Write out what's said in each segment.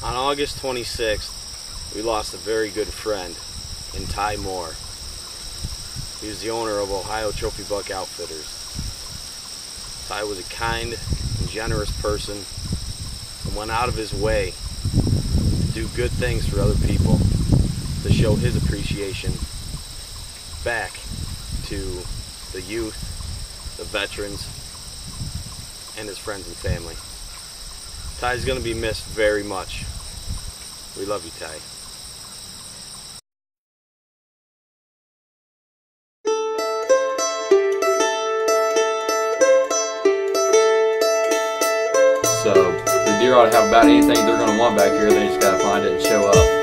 On August 26th, we lost a very good friend in Ty Moore. He was the owner of Ohio Trophy Buck Outfitters. Ty was a kind and generous person and went out of his way to do good things for other people to show his appreciation back to the youth, the veterans, and his friends and family. Ty's going to be missed very much. We love you, Ty. So the deer ought to have about anything they're going to want back here. They just got to find it and show up.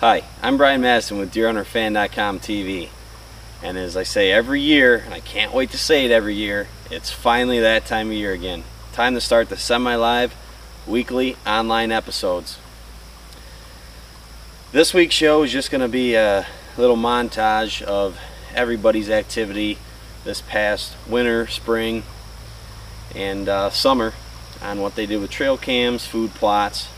Hi, I'm Brian Madison with DeerHunterFan.com TV. And as I say every year, and I can't wait to say it every year, it's finally that time of year again. Time to start the semi-live weekly online episodes. This week's show is just going to be a little montage of everybody's activity this past winter, spring, and uh, summer on what they did with trail cams, food plots,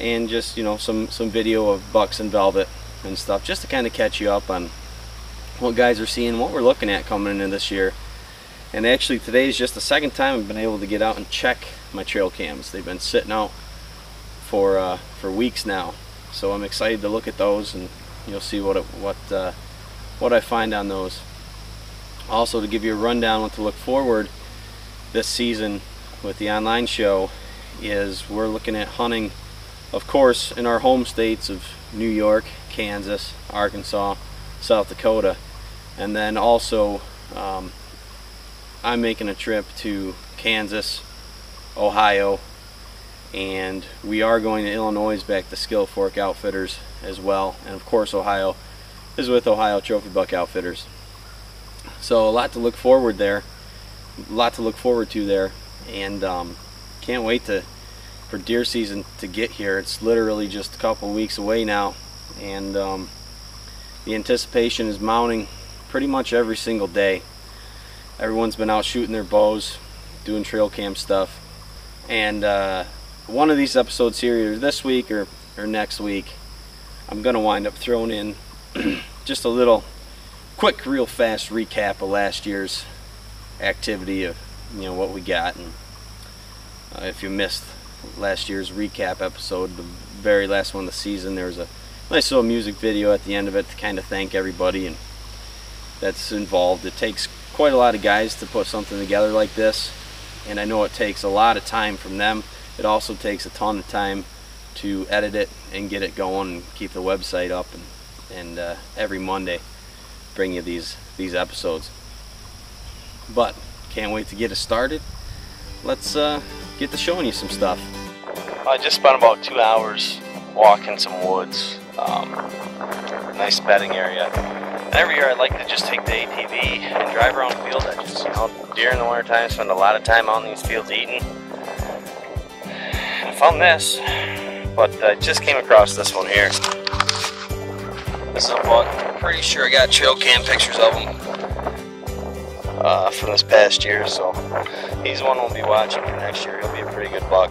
and just you know some some video of bucks and velvet and stuff just to kind of catch you up on what guys are seeing, what we're looking at coming into this year. And actually today is just the second time I've been able to get out and check my trail cams. They've been sitting out for uh, for weeks now, so I'm excited to look at those and you'll see what it, what uh, what I find on those. Also to give you a rundown what to look forward this season with the online show is we're looking at hunting of course in our home states of New York, Kansas, Arkansas, South Dakota and then also um, I'm making a trip to Kansas, Ohio and we are going to Illinois back to Skill Fork Outfitters as well and of course Ohio is with Ohio Trophy Buck Outfitters. So a lot to look forward there a lot to look forward to there and um, can't wait to for deer season to get here. It's literally just a couple weeks away now and um, the anticipation is mounting pretty much every single day. Everyone's been out shooting their bows doing trail cam stuff and uh, one of these episodes here either this week or, or next week I'm gonna wind up throwing in just a little quick real fast recap of last year's activity of you know what we got and uh, if you missed last year's recap episode the very last one of the season there was a nice little music video at the end of it to kind of thank everybody and that's involved. It takes quite a lot of guys to put something together like this and I know it takes a lot of time from them. It also takes a ton of time to edit it and get it going and keep the website up and, and uh, every Monday bring you these these episodes. But can't wait to get it started. Let's uh, get to showing you some stuff. I just spent about two hours walking some woods. Um, nice bedding area. And every year I like to just take the ATV and drive around field edges. You know, deer in the wintertime spend a lot of time in these fields eating. I found this, but I just came across this one here. This is a buck. Pretty sure I got trail cam pictures of them uh, from this past year, so he's one we'll be watching for next year. He'll be a pretty good buck.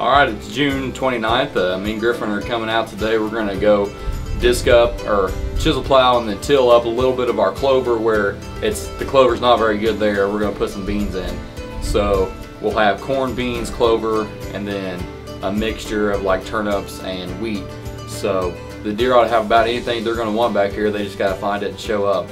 All right, it's June 29th. Uh, me and Griffin are coming out today. We're going to go disc up or chisel plow and then till up a little bit of our clover where it's the clover's not very good there. We're going to put some beans in. So we'll have corn, beans, clover, and then a mixture of like turnips and wheat. So the deer ought to have about anything they're going to want back here. They just got to find it and show up.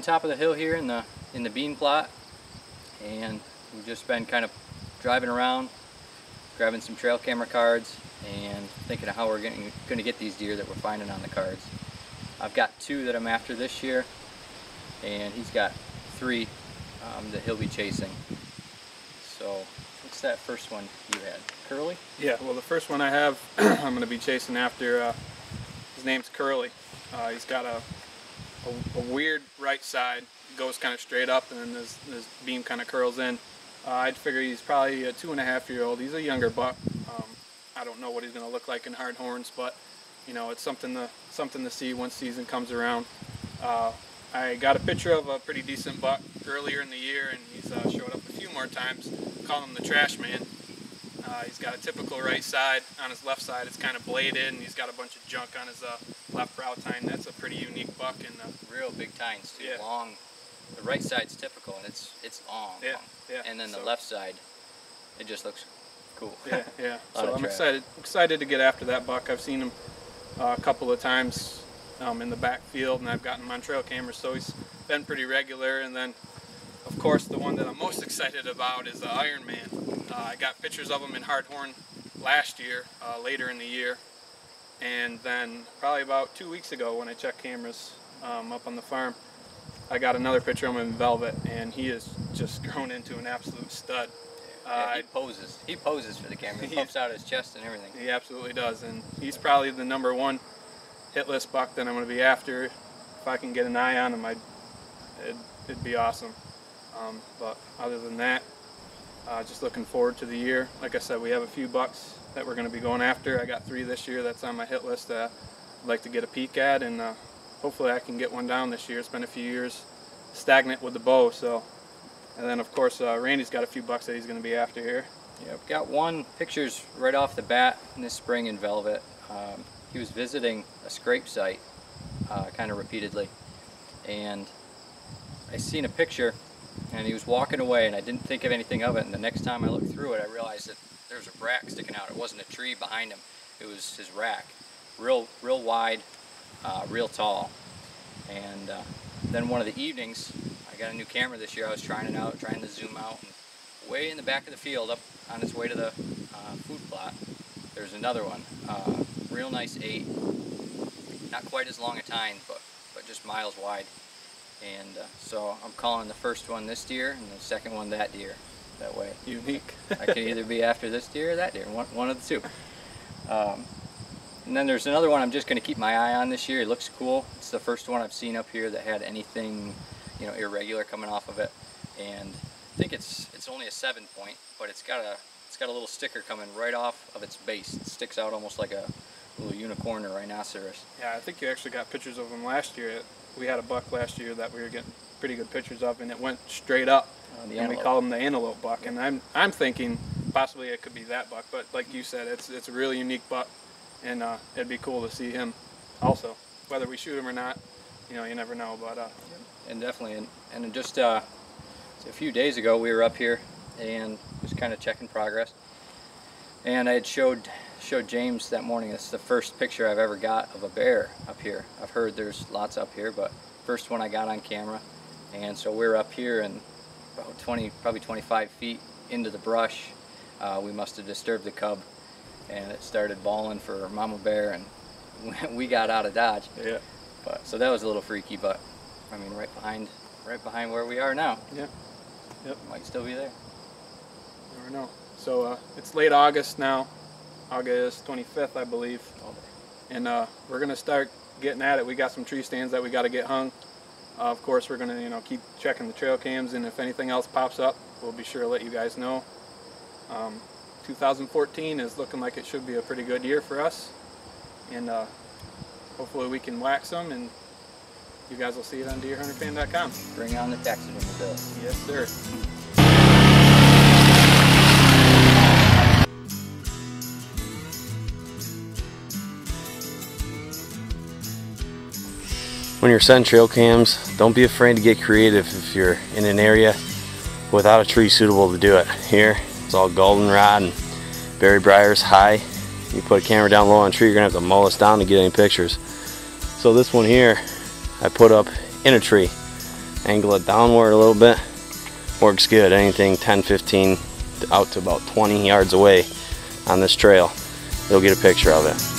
On top of the hill here in the in the bean plot and we've just been kind of driving around grabbing some trail camera cards and thinking of how we're going to get these deer that we're finding on the cards. I've got two that I'm after this year and he's got three um, that he'll be chasing. So what's that first one you had? Curly? Yeah, well the first one I have I'm going to be chasing after, uh, his name's Curly. Uh, he's got a, a, a, weird right side, goes kind of straight up and then this, his beam kind of curls in. Uh, I'd figure he's probably a two and a half year old. He's a younger buck. Um, I don't know what he's going to look like in hard horns, but you know it's something to something to see once season comes around. Uh, I got a picture of a pretty decent buck earlier in the year, and he's uh, showed up a few more times. Call him the Trash Man. Uh, he's got a typical right side. On his left side, it's kind of bladed, and he's got a bunch of junk on his uh, left brow tine. That's a pretty unique buck. And uh, real big tines too. Yeah. Long. The right side's typical, and it's it's long. Yeah, long. yeah. And then the So- left side, it just looks cool. yeah, yeah. So I'm excited excited to get after that buck. I've seen him uh, a couple of times um, in the backfield, and I've gotten him on trail cameras, so he's been pretty regular. And then, of course, the one that I'm most excited about is the Iron Man. Uh, I got pictures of him in Hardhorn last year, uh, later in the year, and then probably about two weeks ago when I checked cameras um, up on the farm, I got another picture of him in velvet, and he has just grown into an absolute stud. Yeah, Uh, he poses. He poses for the camera. He puffs out his chest and everything. He absolutely does, and he's probably the number one hit list buck that I'm going to be after. If I can get an eye on him, I'd, it'd, it'd be awesome. Um, but other than that, uh, just looking forward to the year. Like I said, we have a few bucks that we're going to be going after. I got three this year that's on my hit list that I'd like to get a peek at, and uh, hopefully I can get one down this year. It's been a few years stagnant with the bow, so. And then of course uh, Randy's got a few bucks that he's going to be after here. Yep. Got one pictures right off the bat in this spring in Velvet. Um, he was visiting a scrape site uh, kind of repeatedly. And I seen a picture and he was walking away and I didn't think of anything of it. And the next time I looked through it, I realized that there was a rack sticking out. It wasn't a tree behind him. It was his rack. Real, real wide, uh, real tall. And uh, then one of the evenings, I got a new camera this year. I was trying it out, trying to zoom out. And way in the back of the field, up on its way to the uh, food plot, there's another one. Uh, real nice eight. Not quite as long a tine, but but just miles wide. And uh, so I'm calling the first one this deer and the second one that deer. That way, Unique. I can either be after this deer or that deer, one, one of the two. Um, and then there's another one I'm just going to keep my eye on this year. It looks cool. It's the first one I've seen up here that had anything, you know, irregular coming off of it. And I think it's it's only a seven point, but it's got a it's got a little sticker coming right off of its base. It sticks out almost like a little unicorn or rhinoceros. Yeah, I think you actually got pictures of them last year. We had a buck last year that we were getting pretty good pictures of, and it went straight up. Uh, the and we call him the antelope buck. And I'm I'm thinking possibly it could be that buck, but like you said, it's it's a really unique buck, and uh, it'd be cool to see him also. Whether we shoot him or not, you know, you never know. But uh, and definitely and, and just uh, a few days ago we were up here and was kind of checking progress and I had showed showed James that morning it's the first picture I've ever got of a bear up here I've heard there's lots up here but first one I got on camera and so we're up here and about 20 probably 25 feet into the brush uh, we must have disturbed the cub and it started bawling for mama bear and we got out of dodge yeah, but so that was a little freaky, but I mean, right behind, right behind where we are now. Yeah. Yep. Might still be there. never know. So uh, it's late August now, August 25th, I believe. And uh, we're gonna start getting at it. We got some tree stands that we got to get hung. Uh, of course, we're gonna you know keep checking the trail cams, and if anything else pops up, we'll be sure to let you guys know. Um, 2014 is looking like it should be a pretty good year for us, and uh, hopefully we can wax them, and you guys will see it on DeerHunterFan.com. Bring on the taxidermy bill. Yes, sir. When you're setting trail cams, don't be afraid to get creative if you're in an area without a tree suitable to do it. Here, it's all goldenrod and berry briars high. You put a camera down low on a tree, you're gonna have to mull us down to get any pictures. So this one here, I put up in a tree. angle it downward a little bit. Works good. Anything 10, 15, out to about 20 yards away on this trail, you'll get a picture of it.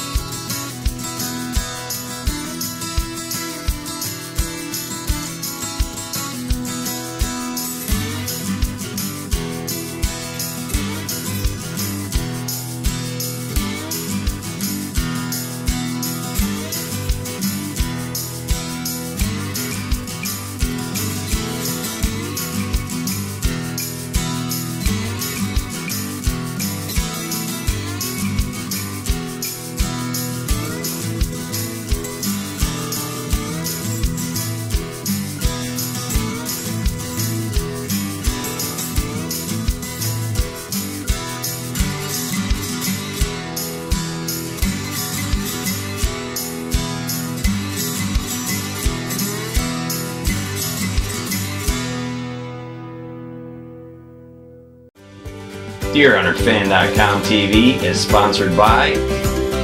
DeerHunterFan.com TV is sponsored by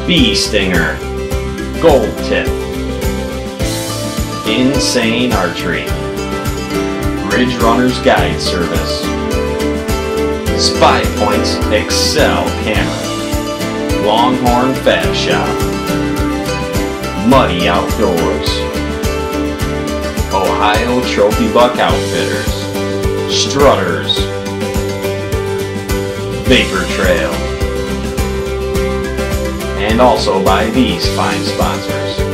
Bee Stinger, Gold Tip, Insane Archery, Ridge Runners Guide Service, Spy Points Excel Camera, Longhorn Fab Shop, Muddy Outdoors, Ohio Trophy Buck Outfitters, Strutters, Vapor Trail. And also by these fine sponsors.